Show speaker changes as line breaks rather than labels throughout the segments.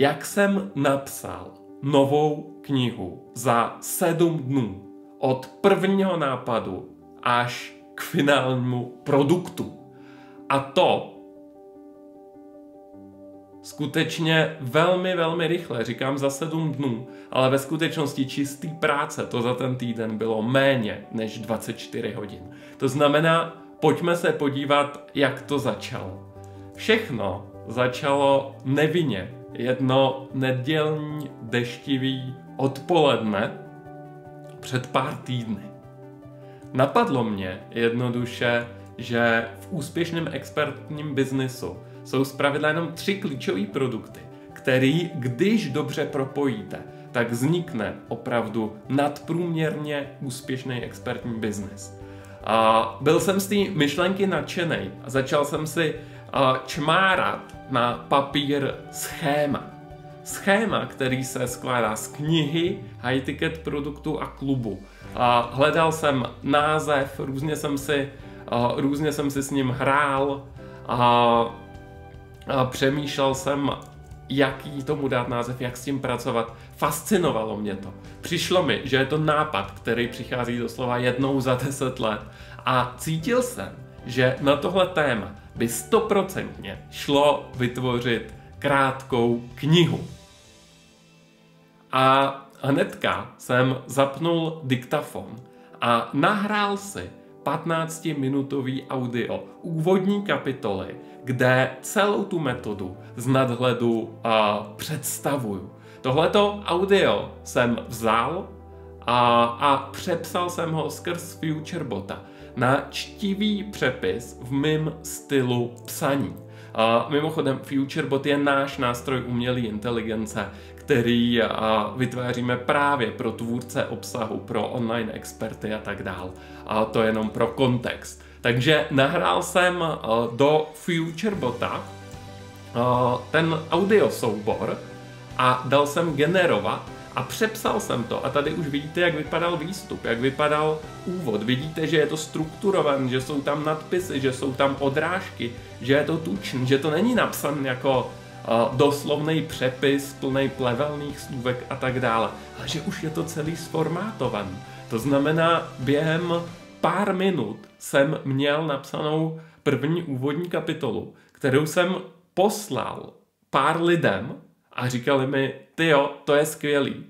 jak jsem napsal novou knihu za sedm dnů od prvního nápadu až k finálnímu produktu. A to skutečně velmi, velmi rychle, říkám za sedm dnů, ale ve skutečnosti čistý práce to za ten týden bylo méně než 24 hodin. To znamená, pojďme se podívat, jak to začalo. Všechno začalo nevinně. Jedno nedělní deštivý odpoledne před pár týdny. Napadlo mě jednoduše, že v úspěšném expertním biznisu jsou zpravidla jenom tři klíčové produkty, který, když dobře propojíte, tak vznikne opravdu nadprůměrně úspěšný expertní biznis. A byl jsem z té myšlenky nadšený a začal jsem si čmárat na papír schéma. Schéma, který se skládá z knihy, high ticket produktu a klubu. Hledal jsem název, různě jsem si, různě jsem si s ním hrál a přemýšlel jsem, jaký tomu dát název, jak s tím pracovat. Fascinovalo mě to. Přišlo mi, že je to nápad, který přichází doslova jednou za deset let a cítil jsem, že na tohle téma by stoprocentně šlo vytvořit krátkou knihu. A hnedka jsem zapnul diktafon a nahrál si 15-minutový audio úvodní kapitoly, kde celou tu metodu z nadhledu a představuju. Tohleto audio jsem vzal a, a přepsal jsem ho skrz FutureBota na čtivý přepis v mém stylu psaní. A mimochodem, FutureBot je náš nástroj umělé inteligence, který vytváříme právě pro tvůrce obsahu, pro online experty a tak dál. A to jenom pro kontext. Takže nahrál jsem do FutureBota ten audio soubor a dal jsem generovat a přepsal jsem to a tady už vidíte, jak vypadal výstup, jak vypadal úvod. Vidíte, že je to strukturovaný, že jsou tam nadpisy, že jsou tam odrážky, že je to tučný, že to není napsan jako uh, doslovný přepis plný plevelných slůvek a tak dále, ale že už je to celý sformátovaný. To znamená, během pár minut jsem měl napsanou první úvodní kapitolu, kterou jsem poslal pár lidem a říkali mi, ty jo, to je skvělý.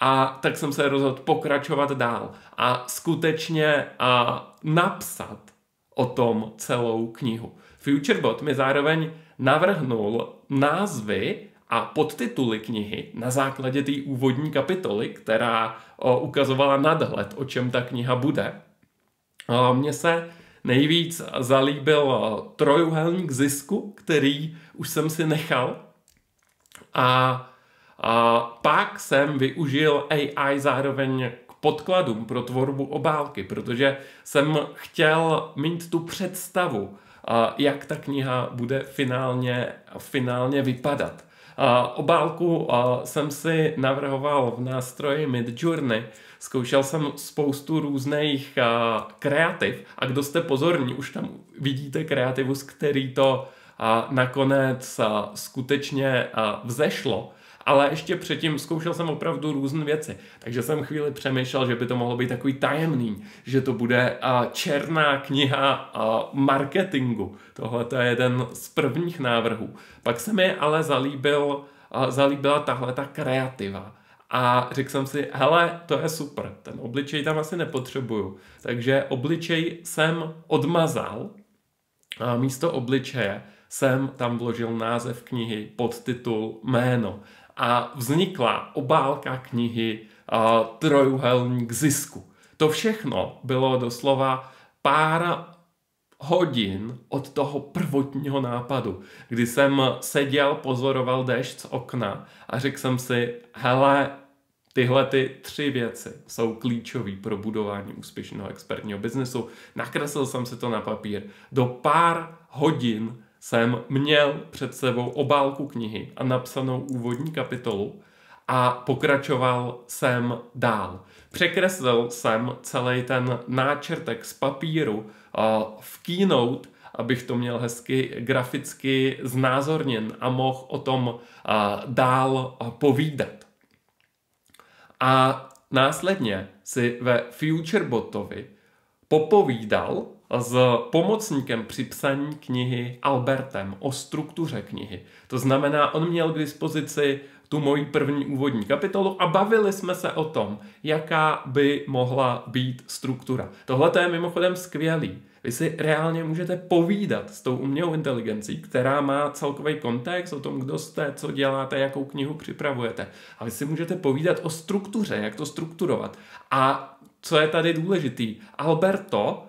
A tak jsem se rozhodl pokračovat dál a skutečně a napsat o tom celou knihu. FutureBot mi zároveň navrhnul názvy a podtituly knihy na základě té úvodní kapitoly, která o, ukazovala nadhled, o čem ta kniha bude. Mně se nejvíc zalíbil trojuhelník zisku, který už jsem si nechal. A, a pak jsem využil AI zároveň k podkladům pro tvorbu obálky, protože jsem chtěl mít tu představu, jak ta kniha bude finálně, finálně vypadat. Obálku jsem si navrhoval v nástroji Midjourney, Zkoušel jsem spoustu různých kreativ a kdo jste pozorní, už tam vidíte kreativus, který to uh, nakonec uh, skutečně uh, vzešlo. Ale ještě předtím zkoušel jsem opravdu různé věci. Takže jsem chvíli přemýšlel, že by to mohlo být takový tajemný, že to bude uh, černá kniha uh, marketingu. Tohle je jeden z prvních návrhů. Pak se mi ale zalíbil, uh, zalíbila tahle ta kreativa a řekl jsem si, hele, to je super, ten obličej tam asi nepotřebuju. Takže obličej jsem odmazal a místo obličeje jsem tam vložil název knihy, podtitul, jméno a vznikla obálka knihy uh, Trojuhelník zisku. To všechno bylo doslova pár hodin od toho prvotního nápadu, kdy jsem seděl, pozoroval déšť z okna a řekl jsem si, hele, tyhle ty tři věci jsou klíčové pro budování úspěšného expertního biznesu. Nakreslil jsem si to na papír. Do pár hodin jsem měl před sebou obálku knihy a napsanou úvodní kapitolu a pokračoval jsem dál. Překreslil jsem celý ten náčrtek z papíru v Keynote abych to měl hezky graficky znázorněn a mohl o tom dál povídat. A následně si ve FutureBotovi popovídal s pomocníkem při psaní knihy Albertem o struktuře knihy. To znamená, on měl k dispozici tu moji první úvodní kapitolu a bavili jsme se o tom, jaká by mohla být struktura. Tohle je mimochodem skvělý. Vy si reálně můžete povídat s tou umělou inteligencí, která má celkový kontext o tom, kdo jste, co děláte, jakou knihu připravujete. A vy si můžete povídat o struktuře, jak to strukturovat. A co je tady důležitý? Alberto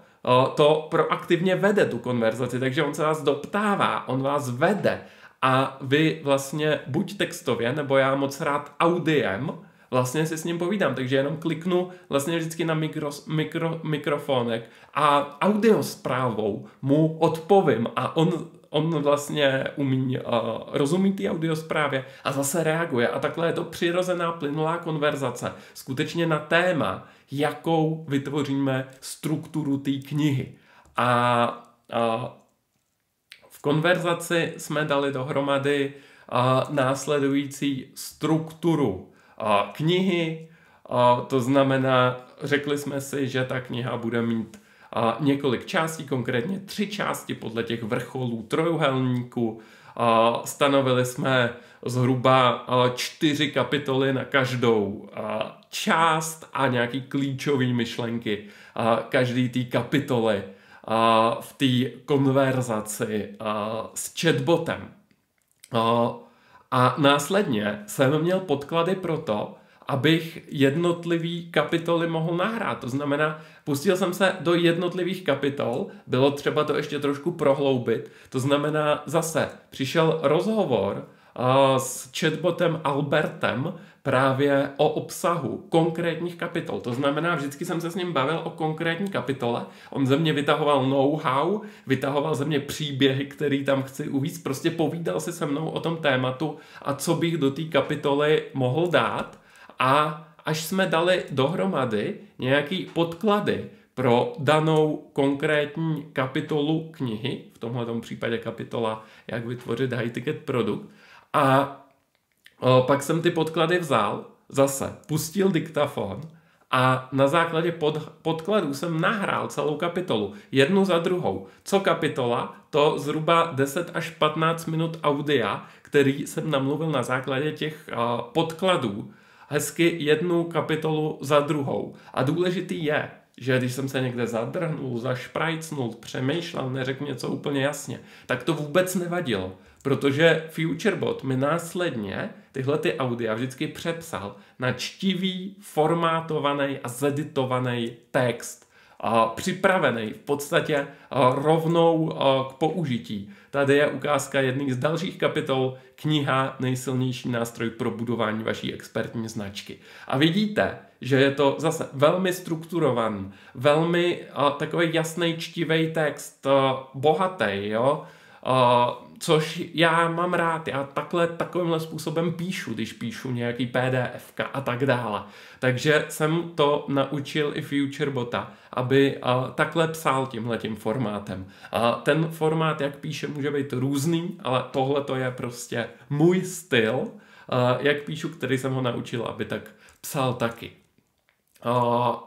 to proaktivně vede tu konverzaci, takže on se vás doptává, on vás vede. A vy vlastně buď textově, nebo já moc rád audiem, vlastně si s ním povídám, takže jenom kliknu vlastně vždycky na mikro, mikro, mikrofonek a audio zprávou mu odpovím a on, on vlastně umí, uh, rozumí ty audio zprávě a zase reaguje a takhle je to přirozená plynulá konverzace, skutečně na téma, jakou vytvoříme strukturu té knihy. A, a v konverzaci jsme dali dohromady a, následující strukturu a, knihy, a, to znamená, řekli jsme si, že ta kniha bude mít a, několik částí, konkrétně tři části podle těch vrcholů trojuhelníku. A, stanovili jsme zhruba čtyři kapitoly na každou část a nějaký klíčové myšlenky každý té kapitoly v té konverzaci s chatbotem. A, a následně jsem měl podklady pro to, abych jednotlivý kapitoly mohl nahrát. To znamená, pustil jsem se do jednotlivých kapitol, bylo třeba to ještě trošku prohloubit. To znamená, zase přišel rozhovor s chatbotem Albertem právě o obsahu konkrétních kapitol. To znamená, vždycky jsem se s ním bavil o konkrétní kapitole. On ze mě vytahoval know-how, vytahoval ze mě příběhy, který tam chci uvíct, prostě povídal si se mnou o tom tématu a co bych do té kapitoly mohl dát. A až jsme dali dohromady nějaký podklady pro danou konkrétní kapitolu knihy, v tomhle případě kapitola Jak vytvořit high ticket produkt, a pak jsem ty podklady vzal, zase pustil diktafon a na základě pod, podkladů jsem nahrál celou kapitolu, jednu za druhou. Co kapitola? To zhruba 10 až 15 minut audia, který jsem namluvil na základě těch o, podkladů, hezky jednu kapitolu za druhou. A důležitý je, že když jsem se někde zadrhnul, zašprajcnul, přemýšlel, neřekl něco úplně jasně, tak to vůbec nevadilo. Protože FutureBot mi následně tyhle ty audia vždycky přepsal na čtivý, formátovaný a zeditovaný text, připravený v podstatě rovnou k použití. Tady je ukázka jedných z dalších kapitol kniha Nejsilnější nástroj pro budování vaší expertní značky. A vidíte, že je to zase velmi strukturovaný, velmi takový jasný, čtivý text, bohatý, jo? Což já mám rád, já takhle takovýmhle způsobem píšu, když píšu nějaký PDF a tak dále. Takže jsem to naučil i FutureBota, aby a, takhle psal tímhletím formátem. A ten formát, jak píše, může být různý, ale tohle to je prostě můj styl, a, jak píšu, který jsem ho naučil, aby tak psal taky. A,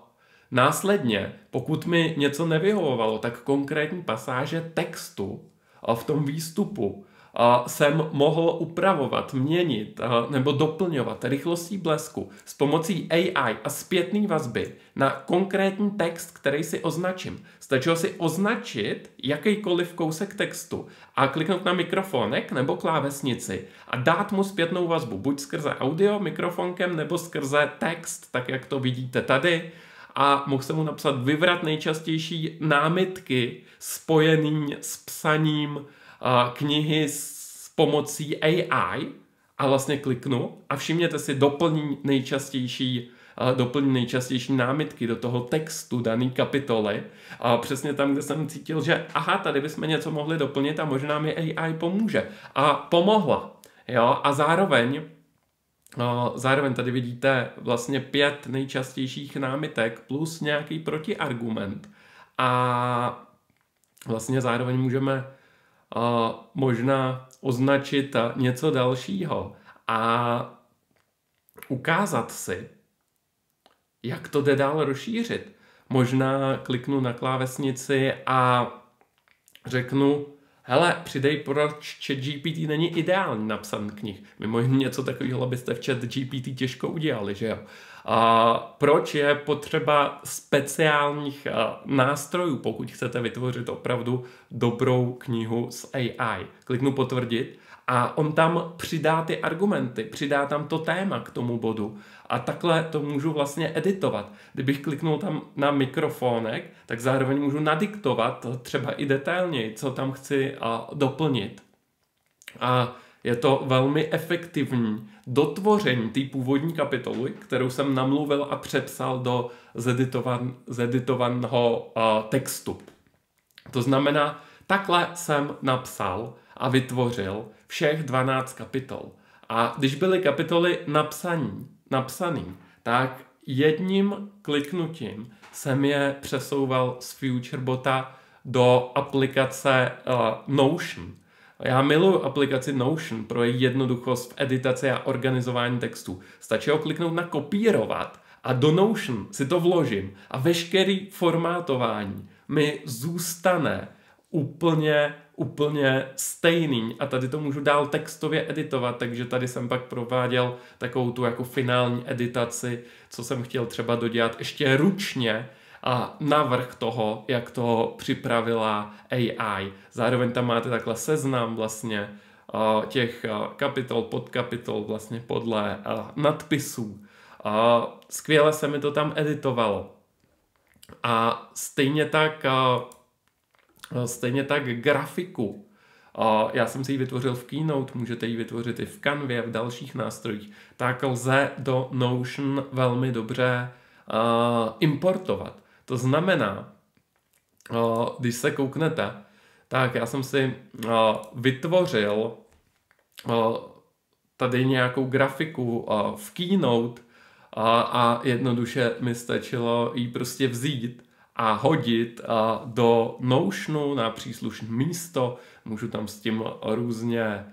Následně, pokud mi něco nevyhovovalo, tak konkrétní pasáže textu v tom výstupu jsem mohl upravovat, měnit nebo doplňovat rychlostí blesku s pomocí AI a zpětné vazby na konkrétní text, který si označím. Stačilo si označit jakýkoliv kousek textu a kliknout na mikrofonek nebo klávesnici a dát mu zpětnou vazbu, buď skrze audio mikrofonkem nebo skrze text, tak jak to vidíte tady a mohl jsem mu napsat vyvrat nejčastější námitky spojený s psaním knihy s pomocí AI a vlastně kliknu a všimněte si doplní nejčastější doplní nejčastější námitky do toho textu daný kapitoly. A přesně tam, kde jsem cítil, že aha, tady bychom něco mohli doplnit a možná mi AI pomůže. A pomohla. Jo? A zároveň Zároveň tady vidíte vlastně pět nejčastějších námitek plus nějaký protiargument. A vlastně zároveň můžeme možná označit něco dalšího a ukázat si, jak to jde dál rozšířit. Možná kliknu na klávesnici a řeknu, hele, přidej, proč chat GPT není ideální napsat knih. Mimo jiné něco takového byste v chat GPT těžko udělali, že jo? A proč je potřeba speciálních nástrojů, pokud chcete vytvořit opravdu dobrou knihu s AI. Kliknu potvrdit a on tam přidá ty argumenty, přidá tam to téma k tomu bodu a takhle to můžu vlastně editovat. Kdybych kliknul tam na mikrofonek, tak zároveň můžu nadiktovat třeba i detailněji, co tam chci a doplnit. A je to velmi efektivní dotvoření té původní kapitoly, kterou jsem namluvil a přepsal do zeditovan, zeditovaného uh, textu. To znamená, takhle jsem napsal a vytvořil všech 12 kapitol. A když byly kapitoly napsaní, napsaný, tak jedním kliknutím jsem je přesouval z FutureBota do aplikace uh, Notion. Já miluji aplikaci Notion pro její jednoduchost v editaci a organizování textu. Stačí ho kliknout na kopírovat a do Notion si to vložím a veškerý formátování mi zůstane úplně úplně stejný a tady to můžu dál textově editovat, takže tady jsem pak prováděl takovou tu jako finální editaci, co jsem chtěl třeba dodělat ještě ručně a navrh toho, jak to připravila AI. Zároveň tam máte takhle seznam vlastně těch kapitol, podkapitol vlastně podle nadpisů. Skvěle se mi to tam editovalo. A stejně tak Eh, stejně tak grafiku. Já jsem si ji vytvořil v Keynote, můžete ji vytvořit i v Canvě, v dalších nástrojích. Tak lze do Notion velmi dobře importovat. To znamená, když se kouknete, tak já jsem si vytvořil tady nějakou grafiku v Keynote a jednoduše mi stačilo ji prostě vzít a hodit do Notionu na příslušné místo. Můžu tam s tím různě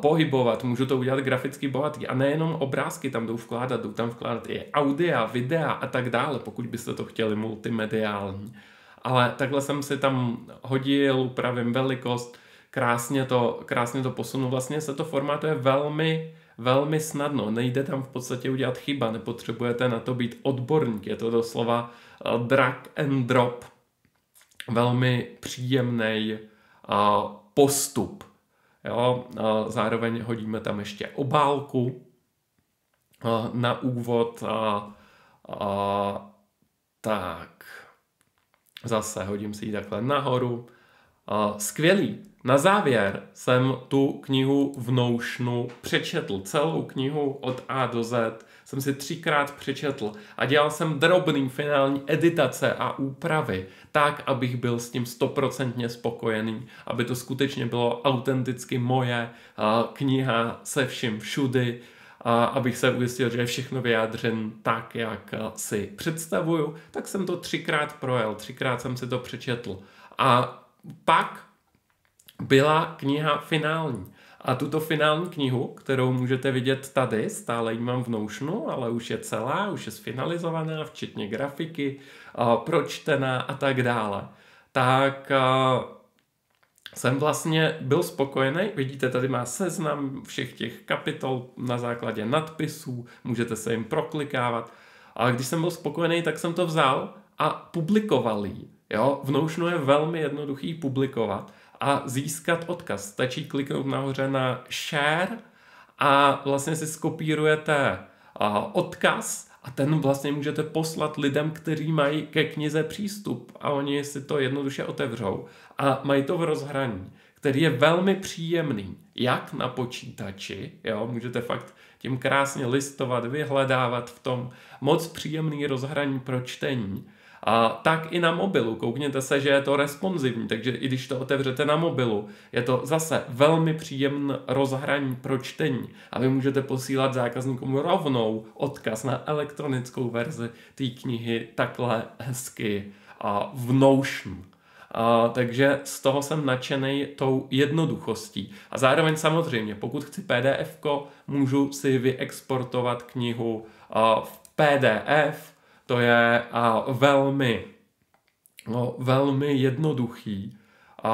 pohybovat, můžu to udělat graficky bohatý a nejenom obrázky tam jdou vkládat, jdou tam vkládat i audia, videa a tak dále, pokud byste to chtěli multimediální. Ale takhle jsem si tam hodil, upravím velikost, krásně to, krásně to posunu. Vlastně se to formátuje velmi, velmi snadno. Nejde tam v podstatě udělat chyba, nepotřebujete na to být odborník. Je to doslova drag and drop. Velmi příjemný eh, postup. Jo? Eh, zároveň hodíme tam ještě obálku na úvod. Tak, zase hodím si ji takhle nahoru. Skvělý. Na závěr jsem tu knihu v Notionu přečetl, celou knihu od A do Z jsem si třikrát přečetl a dělal jsem drobný finální editace a úpravy, tak, abych byl s tím stoprocentně spokojený, aby to skutečně bylo autenticky moje kniha se vším všudy, a abych se ujistil, že je všechno vyjádřen tak, jak si představuju, tak jsem to třikrát projel, třikrát jsem si to přečetl. A pak byla kniha finální. A tuto finální knihu, kterou můžete vidět tady, stále ji mám v Notionu, ale už je celá, už je sfinalizovaná, včetně grafiky, pročtená a tak dále, tak jsem vlastně byl spokojený. Vidíte, tady má seznam všech těch kapitol na základě nadpisů, můžete se jim proklikávat. Ale když jsem byl spokojený, tak jsem to vzal a publikoval ji. Jo? V Notionu je velmi jednoduchý publikovat a získat odkaz. Stačí kliknout nahoře na share a vlastně si skopírujete odkaz a ten vlastně můžete poslat lidem, kteří mají ke knize přístup a oni si to jednoduše otevřou a mají to v rozhraní, který je velmi příjemný, jak na počítači, jo, můžete fakt tím krásně listovat, vyhledávat v tom moc příjemný rozhraní pro čtení a tak i na mobilu. Koukněte se, že je to responsivní, takže i když to otevřete na mobilu, je to zase velmi příjemné rozhraní pro čtení a vy můžete posílat zákazníkům rovnou odkaz na elektronickou verzi té knihy takhle hezky a v Notion. Uh, takže z toho jsem nadšený tou jednoduchostí. A zároveň samozřejmě, pokud chci PDF, můžu si vyexportovat knihu uh, v PDF, to je uh, velmi, no, velmi jednoduchý, uh,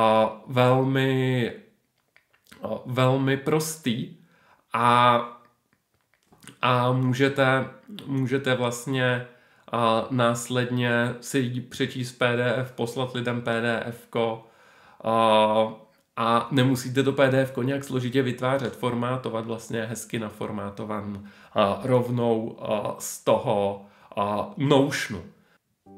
velmi, uh, velmi prostý a, a můžete, můžete vlastně a následně si přečíst PDF, poslat lidem PDF a, a nemusíte to PDF nějak složitě vytvářet, formátovat vlastně hezky naformátovan a, rovnou a, z toho a, Notionu.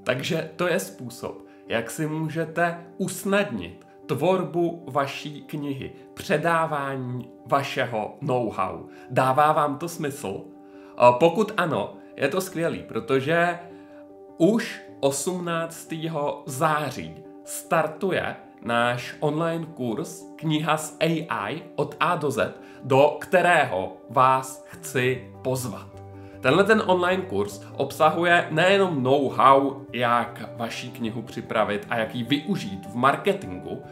Takže to je způsob, jak si můžete usnadnit tvorbu vaší knihy, předávání vašeho know-how. Dává vám to smysl? Pokud ano, je to skvělý, protože už 18. září startuje náš online kurz Kniha z AI od A do Z, do kterého vás chci pozvat. Tenhle ten online kurz obsahuje nejenom know-how, jak vaši knihu připravit a jak ji využít v marketingu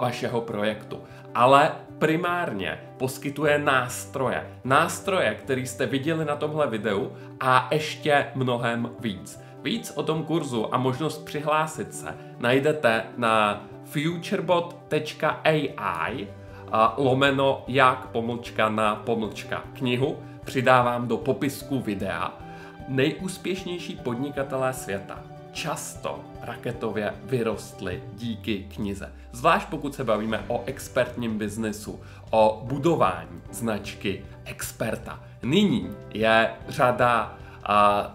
vašeho projektu, ale primárně poskytuje nástroje. Nástroje, které jste viděli na tomhle videu a ještě mnohem víc. Víc o tom kurzu a možnost přihlásit se najdete na futurebot.ai lomeno jak pomlčka na pomlčka knihu. Přidávám do popisku videa. Nejúspěšnější podnikatelé světa často raketově vyrostly díky knize. Zvlášť pokud se bavíme o expertním biznesu, o budování značky experta. Nyní je řada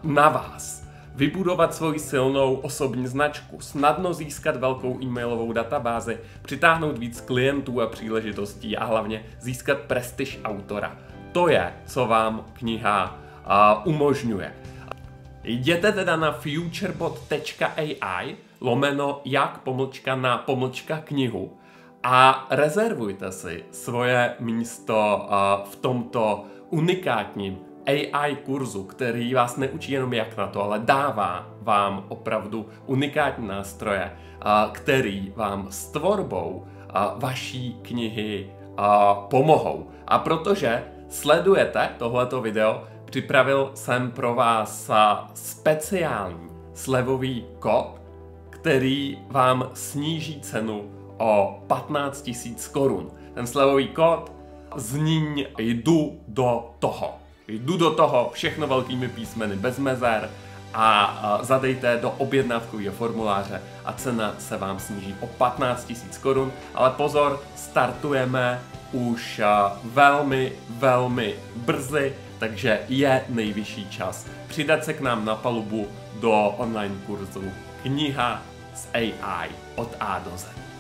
uh, na vás vybudovat svoji silnou osobní značku, snadno získat velkou e-mailovou databázi, přitáhnout víc klientů a příležitostí a hlavně získat prestiž autora. To je, co vám kniha umožňuje. Jděte teda na futurebot.ai lomeno jak pomlčka na pomlčka knihu a rezervujte si svoje místo v tomto unikátním AI kurzu, který vás neučí jenom jak na to, ale dává vám opravdu unikátní nástroje, který vám s tvorbou vaší knihy pomohou. A protože sledujete tohleto video, Připravil jsem pro vás speciální slevový kód, který vám sníží cenu o 15 000 korun. Ten slevový kód zní jdu do toho. Jdu do toho všechno velkými písmeny bez mezer a zadejte do objednávkového formuláře a cena se vám sníží o 15 000 korun. Ale pozor, startujeme už velmi, velmi brzy takže je nejvyšší čas přidat se k nám na palubu do online kurzu Kniha z AI od A do Z.